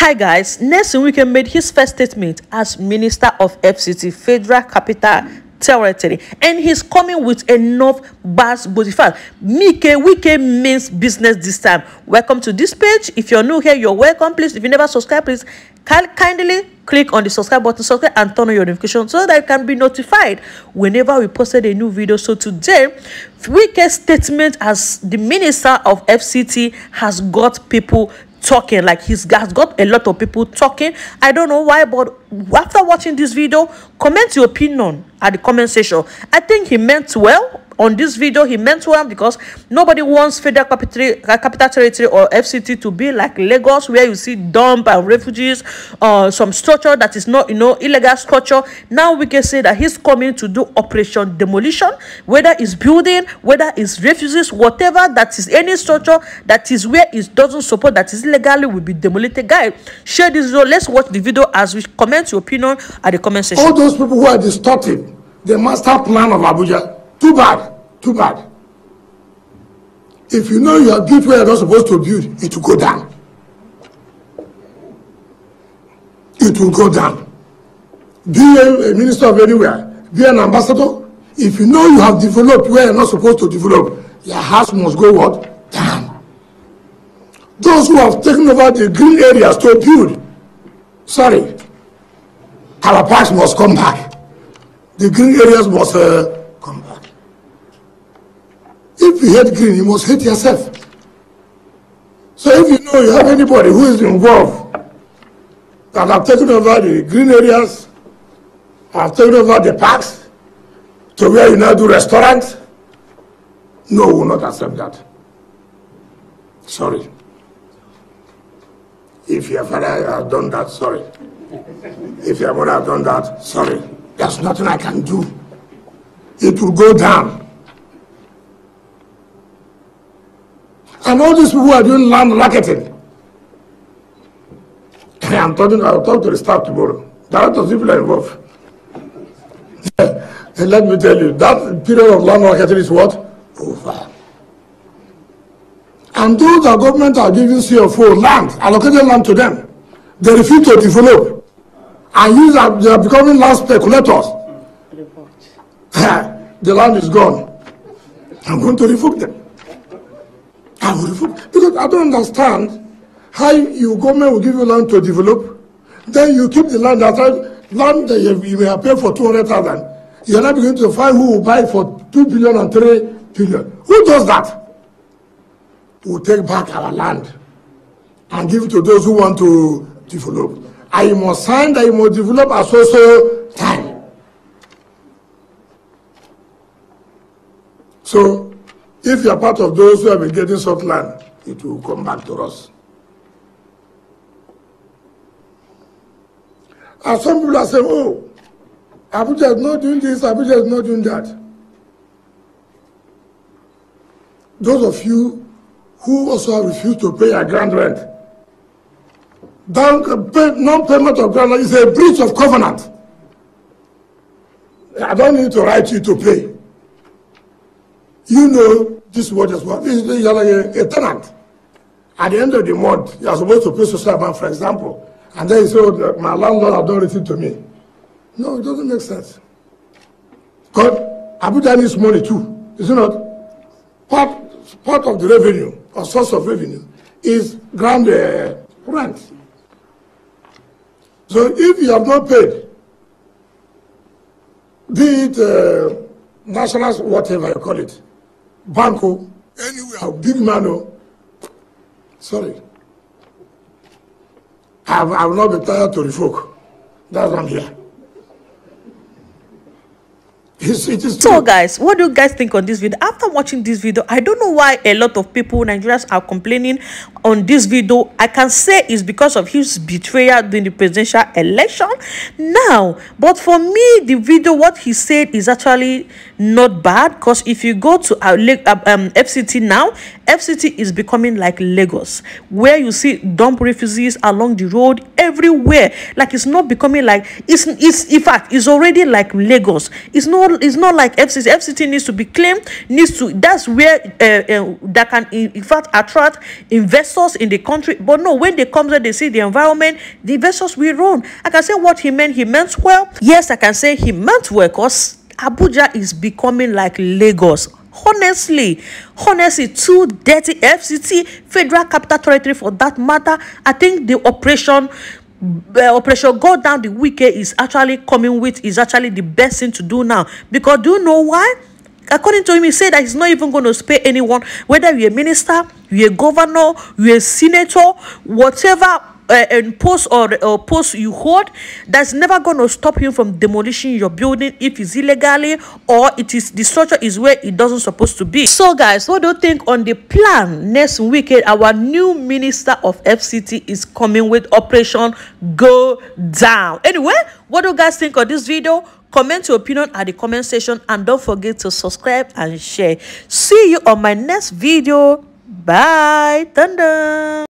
Hi guys, Nyesom Wike made his first statement as Minister of FCT Federal Capital Territory and he's coming with enough bars bosified. Mike Wike means business this time. Welcome to this page. If you're new here, you're welcome. Please, if you never subscribe, please kindly click on the subscribe button, subscribe and turn on your notification so that you can be notified whenever we posted a new video. So today, Wike's statement as the Minister of FCT has got people talking like he's has got a lot of people talking. I don't know why but after watching this video comment your opinion at the comment section. I think he meant well on this video he meant well because nobody wants federal capital, capital territory or fct to be like lagos where you see dump and refugees uh some structure that is not you know illegal structure. Now we can say that he's coming to do operation demolition whether it's building whether it's refugees whatever that is any structure that is where it doesn't support that is legally will be demolished guys share this video. Let's watch the video as we comment your opinion at the comment section. All those people who are distorting the master plan of abuja too bad Too bad. If you know you are built where you're not supposed to build, it will go down. It will go down. Be a, a minister of anywhere, be an ambassador. If you know you have developed where you're not supposed to develop, your house must go what? Down. Those who have taken over the green areas to build, sorry, our parks must come back. The green areas must uh. If you hate green, you must hate yourself. So if you know you have anybody who is involved that have taken over the green areas, have taken over the parks, to where you now do restaurants, no, we will not accept that. Sorry. If your father has done that, sorry. If your mother has done that, sorry. There's nothing I can do. It will go down. And all these people who are doing land marketing. I'm talking, I'll talk to the staff tomorrow. There are people involved. and let me tell you, that period of land marketing is what? Over. And those that government are giving CFO land, allocated land to them, they refuse to develop. And use that they are becoming land speculators. the land is gone. I'm going to revoke them. I will because I don't understand how you government will give you land to develop, then you keep the land outside land that you, you may have paid for two hundred thousand. You're not beginning to find who will buy for two billion and three billion. Who does that? We will take back our land and give it to those who want to develop. I must sign that you must develop at so so time. So If you are part of those who have been getting soft land, it will come back to us. And some people are saying, oh, Abuja is not doing this, Abuja is not doing that. Those of you who also have refused to pay a grand rent, non-payment of grand rent is a breach of covenant. I don't need to write you to pay. You know this word as well. You're like a, a tenant. At the end of the month, you're supposed to pay social amount, for example. And then you say, oh, my landlord has done anything to me. No, it doesn't make sense. Because Abuja needs money too, is it not? Part, part of the revenue, or source of revenue, is ground uh, rent. So if you have not paid, be it uh, national, whatever you call it, banko anywhere. big man o sorry. I i will not be tired to revoke. That's why i'm here so guys what do you guys think on this video? After watching this video i don't know why a lot of people nigerians are complaining on this video. I can say it's because of his betrayal during the presidential election. Now but for me the video what he said is actually not bad because if you go to our uh, um, fct now fct is becoming like lagos where you see dump refugees along the road everywhere. Like it's not becoming like it's it's in fact it's already like lagos. It's not it's not like fct fct needs to be claimed needs to that's where uh, uh, that can in, fact attract investors in the country. But no when they come there they see the environment the investors will run. I can say what he meant he meant well. Yes i can say he meant well because abuja is becoming like lagos honestly honestly too dirty fct federal capital territory for that matter i think the operation uh, operation go down the weekend is actually coming with is actually the best thing to do now. Because do you know why? According to him he said that he's not even going to spare anyone whether you're a minister you're a governor you're a senator whatever uh, and post or, or post you hold that's never going to stop him from demolishing your building if it's illegally or it is the structure is where it doesn't supposed to be. So guys what do you think on the plan next weekend our new minister of fct is coming with operation go down. Anyway what do you guys think of this video? Comment your opinion at the comment section and don't forget to subscribe and share. See you on my next video. Bye. Thunder